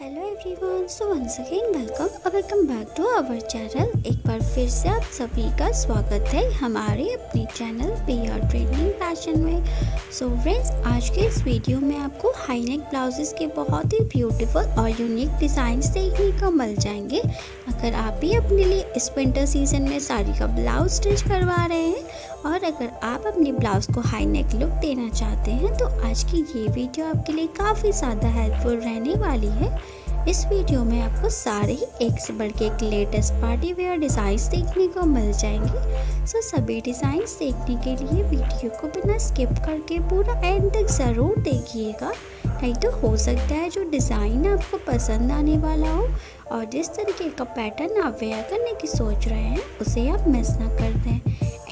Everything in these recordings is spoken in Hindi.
Hello everyone so once again welcome और welcome back to our channel एक बार फिर से आप सभी का स्वागत है हमारे अपने channel P R training fashion में। सो so फ्रेंड्स आज के इस वीडियो में आपको हाई नेक ब्लाउजेस के बहुत ही ब्यूटीफुल और यूनिक डिज़ाइन देखने को मिल जाएँगे। अगर आप भी अपने लिए इस विंटर सीज़न में साड़ी का ब्लाउज स्टिच करवा रहे हैं और अगर आप अपने ब्लाउज़ को हाई नेक लुक देना चाहते हैं तो आज की ये वीडियो आपके लिए काफ़ी ज़्यादा हेल्पफुल रहने वाली है। इस वीडियो में आपको सारे ही एक से बढ़ के एक लेटेस्ट पार्टी वेयर डिज़ाइंस देखने को मिल जाएँगे। सो सभी डिज़ाइंस देखने के लिए वीडियो को बिना स्किप करके पूरा एंड तक ज़रूर देखिएगा। नहीं तो हो सकता है जो डिज़ाइन आपको पसंद आने वाला हो और जिस तरीके का पैटर्न आप वेयर करने की सोच रहे हैं, उसे आप मिस ना कर दें।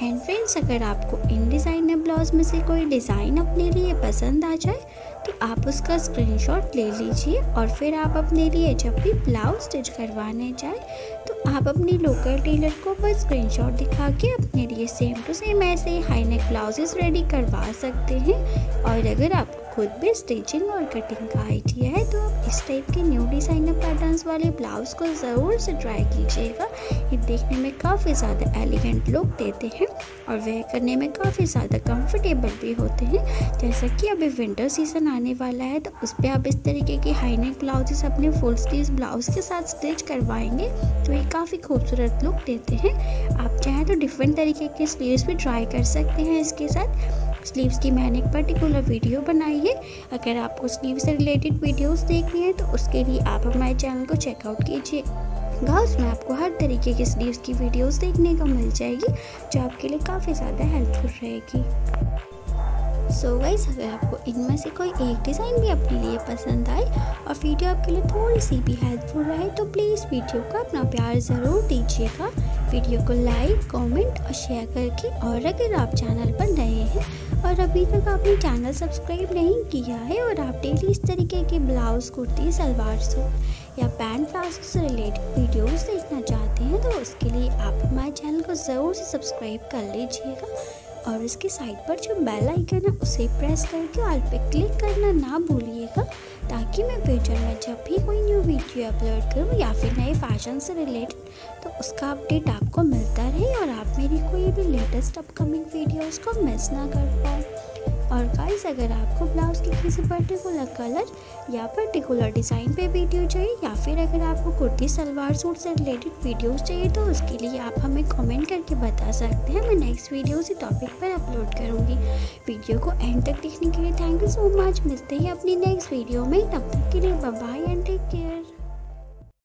एंड फ्रेंड्स अगर आपको इन डिज़ाइनर ब्लाउज में से कोई डिज़ाइन अपने लिए पसंद आ जाए तो आप उसका स्क्रीनशॉट ले लीजिए और फिर आप अपने लिए जब भी ब्लाउज स्टिच करवाने जाए तो आप अपनी लोकल टेलर को बस स्क्रीनशॉट दिखा के अपने लिए सेम टू सेम ऐसे ही हाई नेक ब्लाउजेस रेडी करवा सकते हैं। और अगर आपको खुद भी स्टिचिंग और कटिंग का आइडिया है तो आप इस टाइप के न्यू डिज़ाइनर पैटर्न्स वाले ब्लाउज़ को ज़रूर से ट्राई कीजिएगा। ये देखने में काफ़ी ज़्यादा एलिगेंट लुक देते हैं और वह करने में काफ़ी ज़्यादा कंफर्टेबल भी होते हैं। जैसा कि अभी विंटर सीज़न आने वाला है तो उस पर आप इस तरीके की हाई नेक ब्लाउजेस अपने फुल स्लीव ब्लाउज के साथ स्टिच करवाएँगे तो ये काफ़ी खूबसूरत लुक देते हैं। आप चाहें तो डिफरेंट तरीके के स्लीव्स भी ट्राई कर सकते हैं इसके साथ। स्लीव्स की मैंने एक पर्टिकुलर वीडियो बनाई है। अगर आपको स्लीव से रिलेटेड वीडियोस देखनी है तो उसके लिए आप हमारे चैनल को चेकआउट कीजिए। उसमें आपको हर तरीके के स्लीव्स की वीडियोस देखने को मिल जाएगी, जो आपके लिए काफ़ी ज़्यादा हेल्पफुल रहेगी। सो so गाइस अगर आपको इनमें से कोई एक डिज़ाइन भी अपने लिए पसंद आए और वीडियो आपके लिए थोड़ी सी भी हेल्पफुल रहे तो प्लीज़ वीडियो को अपना प्यार ज़रूर दीजिएगा। वीडियो को लाइक कमेंट और शेयर करके और अगर आप चैनल पर नए हैं और अभी तक आपने चैनल सब्सक्राइब नहीं किया है और आप डेली इस तरीके के ब्लाउज़ कुर्ती, सलवार सूट या पैंट प्लाजो से रिलेटेड वीडियोस देखना चाहते हैं तो उसके लिए आप हमारे चैनल को ज़रूर से सब्सक्राइब कर लीजिएगा। और उसके साइड पर जो बेल आइकन है, उसे प्रेस करके ऑल पे क्लिक करना ना भूलिएगा, ताकि मैं फ्यूचर में जब भी कोई न्यू वीडियो अपलोड करूँ या फिर नए फ़ैशन से रिलेटेड तो उसका अपडेट आपको मिलता रहे और आप मेरी कोई भी लेटेस्ट अपकमिंग वीडियोज़ को मिस ना कर पाए। और गाइस अगर आपको ब्लाउज़ के किसी पर्टिकुलर कलर या पर्टिकुलर डिज़ाइन पे वीडियो चाहिए, या फिर अगर आपको कुर्ती, सलवार सूट से रिलेटेड वीडियोस चाहिए तो उसके लिए आप हमें कमेंट करके बता सकते हैं। मैं नेक्स्ट वीडियो इसी टॉपिक पर अपलोड करूँगी। वीडियो को एंड तक देखने के लिए थैंक यू सो मच मिलते हैं अपनी नेक्स्ट वीडियो में। तब तक के लिए बाय एंड